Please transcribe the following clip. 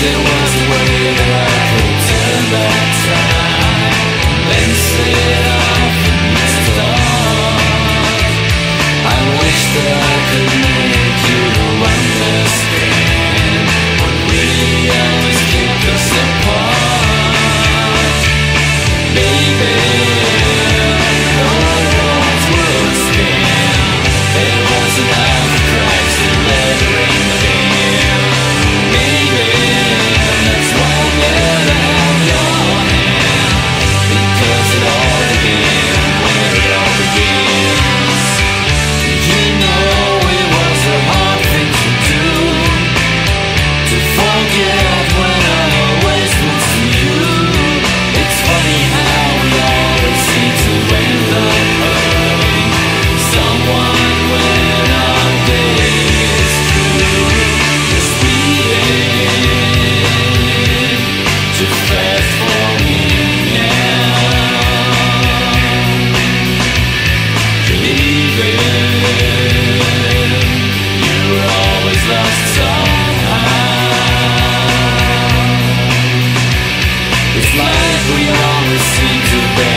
there was a way that I could turn back time. This life we always seem to bet